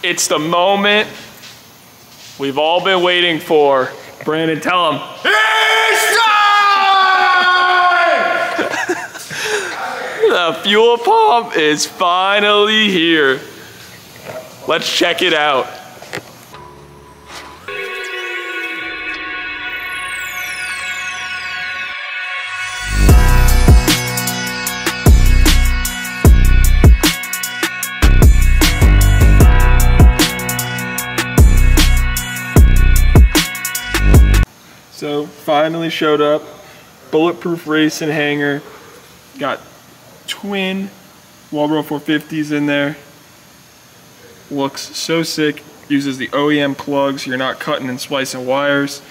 It's the moment we've all been waiting for. Brandon, tell him. It's time! the fuel pump is finally here. Let's check it out. Finally showed up. Bulletproof racing hanger. Got twin Walbro 450s in there. Looks so sick. Uses the OEM plugs. You're not cutting and splicing wires.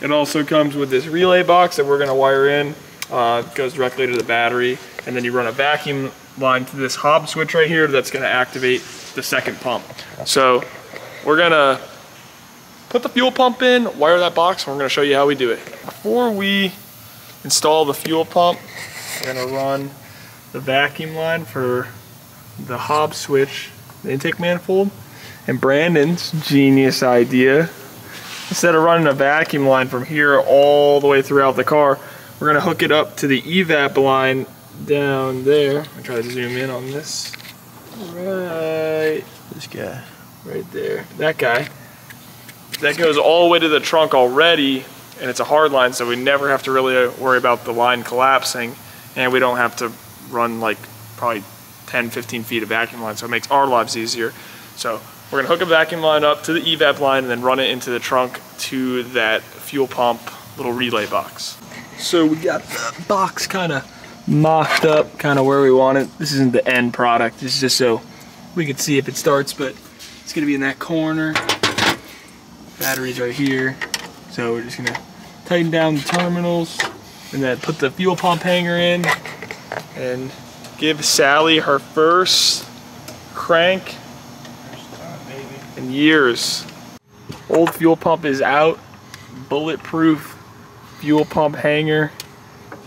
It also comes with this relay box that we're gonna wire in. Uh, goes directly to the battery. And then you run a vacuum line to this Hobbs switch right here that's gonna activate the second pump. So we're gonna put the fuel pump in, wire that box, and we're gonna show you how we do it. Before we install the fuel pump, we're gonna run the vacuum line for the Hobbs switch, the intake manifold, and Brandon's genius idea. Instead of running a vacuum line from here all the way throughout the car, we're gonna hook it up to the evap line down there. I'm try to zoom in on this. Right, This guy. right there. That guy. That goes all the way to the trunk already, and it's a hard line, so we never have to really worry about the line collapsing, and we don't have to run like probably 10, 15 feet of vacuum line, so it makes our lives easier. So we're gonna hook a vacuum line up to the evap line and then run it into the trunk to that fuel pump little relay box. So we got the box kind of mocked up, kind of where we want it. This isn't the end product, this is just so we can see if it starts, but it's gonna be in that corner. Batteries right here. So we're just gonna tighten down the terminals and then put the fuel pump hanger in and give Sally her first crank in years. Old fuel pump is out. Bulletproof fuel pump hanger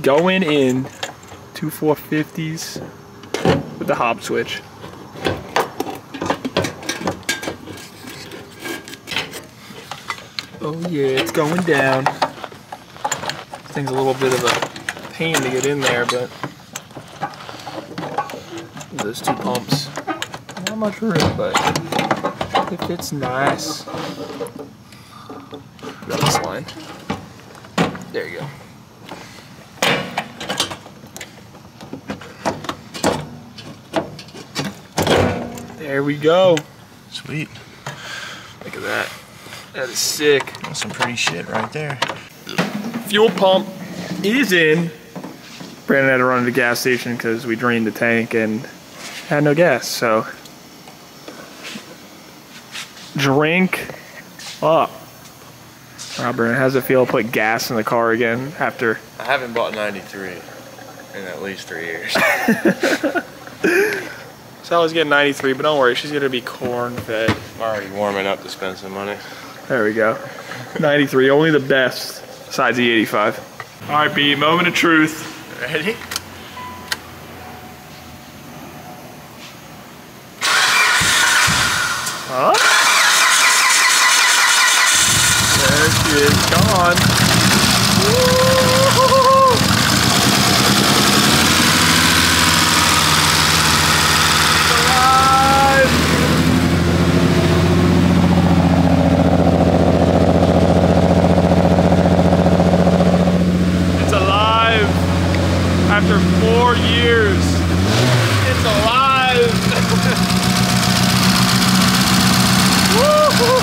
going in two 450s with the Hobbs switch. Oh yeah, it's going down. This thing's a little bit of a pain to get in there, but those two pumps, not much room, but it fits nice. Grab this line. There you go. There we go. Sweet. Look at that. That is sick. That's some pretty shit right there. fuel pump is in. Brandon had to run to the gas station because we drained the tank and had no gas. So drink up. Wow, Brandon, how's it feel to put gas in the car again after? I haven't bought 93 in at least three years. Sally's getting 93, but don't worry, she's gonna be corn fed. I'm already warming up to spend some money. There we go. 93, only the best, besides the 85. All right, B, moment of truth. Ready? Huh? There she is, gone. Woo-hoo-hoo-hoo. Alive! It's alive! After four years, it's alive! Woo-hoo.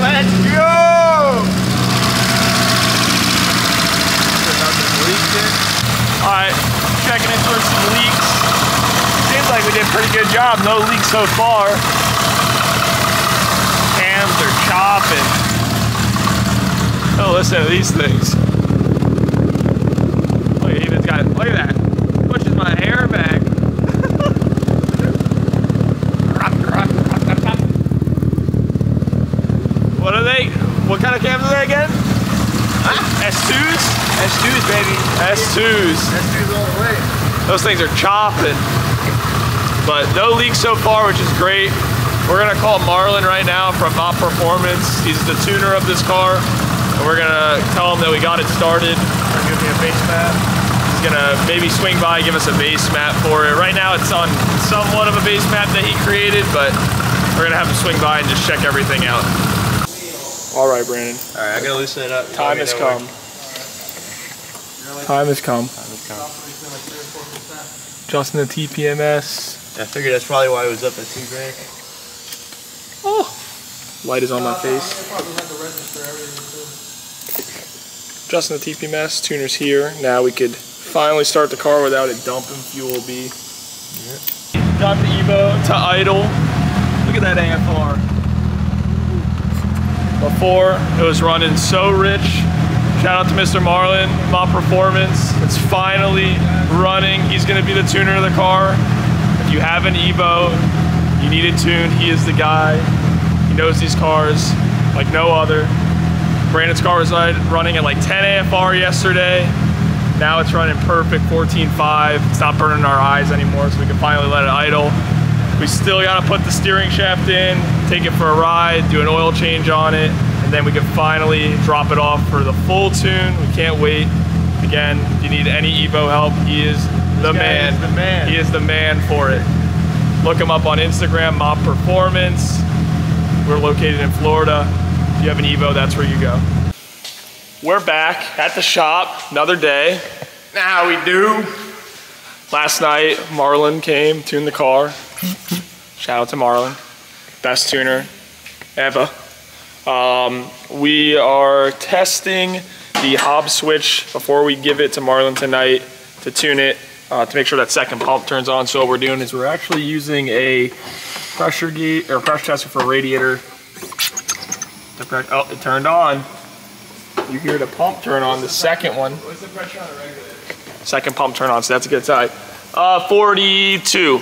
Let's go! Alright, checking in for some leaks. Seems like we did a pretty good job. No leaks so far. Cams are chopping. Oh, listen to these things. Look, it even got, look at that. Pushes my hair back. What are they? What kind of cams are they again? S2s? S2s, baby. S2s. S2s all the way. those things are chopping. But no leaks so far, which is great. We're gonna call Marlon right now from Mob Performance. He's the tuner of this car. And we're gonna tell him that we got it started. Or give me a base map. He's gonna maybe swing by, give us a base map for it. Right now it's on somewhat of a base map that he created, but we're gonna have him swing by and just check everything out. All right, Brandon. All right, I gotta loosen it up. Time has come. Time has come. Time has come. Adjusting the TPMS. I figured that's probably why it was up at two grand. Oh, light is on my face. Adjusting the TPMS, tuner's here. Now we could finally start the car without it dumping fuel B. Got the Evo to idle. Look at that AFR. Before, it was running so rich. Shout out to Mr. Marlon, my Performance. It's finally running. He's gonna be the tuner of the car. You have an Evo, you need it tuned, he is the guy. He knows these cars like no other. Brandon's car was running at like 10 AFR yesterday. Now it's running perfect 14.5. It's not burning our eyes anymore, so we can finally let it idle. We still gotta put the steering shaft in, take it for a ride, do an oil change on it, and then we can finally drop it off for the full tune. We can't wait. Again, if you need any Evo help, he is the man. the man. He is the man for it. Look him up on Instagram, Mob Performance. We're located in Florida. If you have an Evo, that's where you go. We're back at the shop, another day. Now we do. Last night, Marlon came, tuned the car. Shout out to Marlon, best tuner ever. Um, we are testing the Hobbs switch before we give it to Marlon tonight to tune it uh, to make sure that second pump turns on. So what we're doing is we're actually using a pressure gauge or pressure tester for radiator. The oh, it turned on. You hear the pump turn on. The second one. What's the pressure on the regulator? Second pump turn on. So that's a good sign. Uh, 42.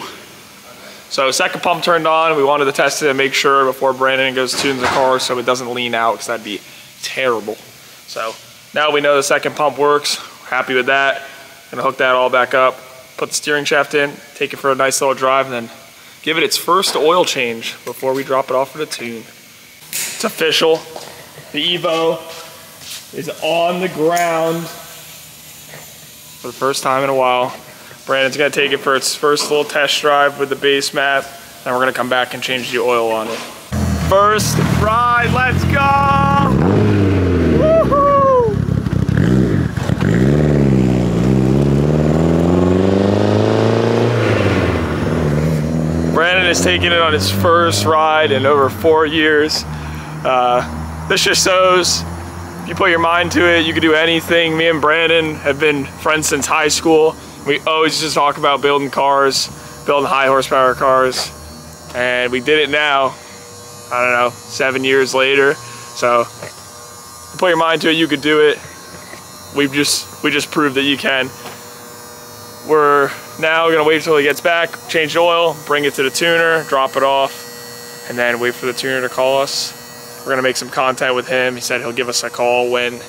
So second pump turned on. We wanted to test it and make sure before Brandon goes tunes the car so it doesn't lean out because that'd be terrible. So now we know the second pump works. Happy with that. Gonna hook that all back up, put the steering shaft in, take it for a nice little drive, and then give it its first oil change before we drop it off for the tune. It's official. The Evo is on the ground for the first time in a while. Brandon's gonna take it for its first little test drive with the base map, and we're gonna come back and change the oil on it. First ride, let's go! Is taking it on his first ride in over four years. Uh, this just shows if you put your mind to it, you can do anything. Me and Brandon have been friends since high school. We always just talk about building cars, building high horsepower cars, and we did it now. I don't know, seven years later. So put your mind to it, you could do it. We've just we just proved that you can. We're now gonna wait till he gets back, change the oil, bring it to the tuner, drop it off, and then wait for the tuner to call us. We're gonna make some content with him. He said he'll give us a call when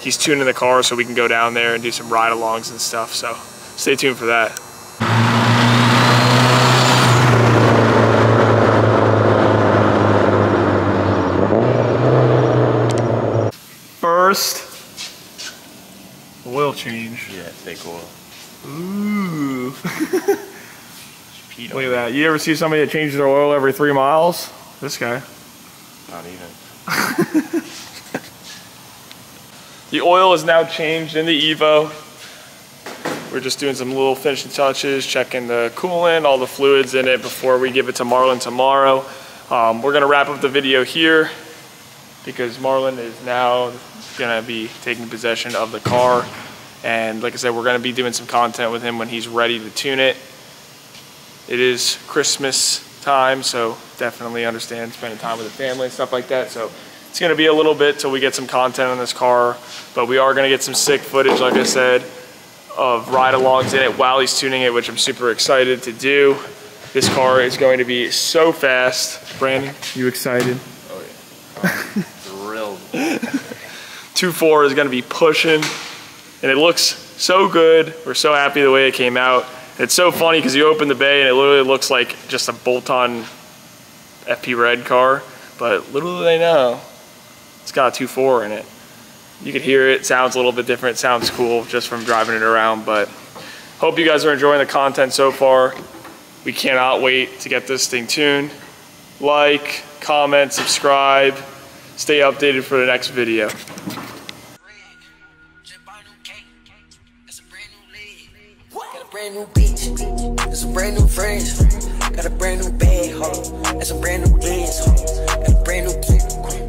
he's tuning the car so we can go down there and do some ride-alongs and stuff. So stay tuned for that. First, oil change. Yeah, fake oil. Ooh. Look at that. You ever see somebody that changes their oil every three miles? This guy. Not even. The oil is now changed in the Evo. We're just doing some little finishing touches, checking the coolant, all the fluids in it before we give it to Marlon tomorrow. Um, we're gonna wrap up the video here because Marlon is now gonna be taking possession of the car. And like I said, we're gonna be doing some content with him when he's ready to tune it. It is Christmas time, so definitely understand spending time with the family and stuff like that. So it's gonna be a little bit till we get some content on this car, but we are gonna get some sick footage, like I said, of ride-alongs in it while he's tuning it, which I'm super excited to do. This car is going to be so fast. Brandon, you excited? Oh yeah. Oh, thrilled. 2.4 is gonna be pushing, and it looks so good. We're so happy the way it came out. It's so funny because you open the bay and it literally looks like just a bolt-on FP Red car, but little do they know, it's got a 2.4 in it. You can hear it, sounds a little bit different, sounds cool just from driving it around, but hope you guys are enjoying the content so far. We cannot wait to get this thing tuned. Like, comment, subscribe, stay updated for the next video. Brand new bitch, and some brand new friends. Got a brand new bag, ho, and some brand new ends, ho. Got a brand new